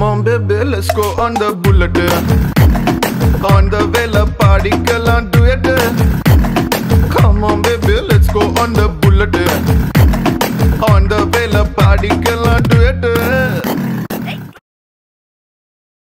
Come on baby, let's go on the bullet On the vela party, girl, do it. Come on baby, let's go on the bullet.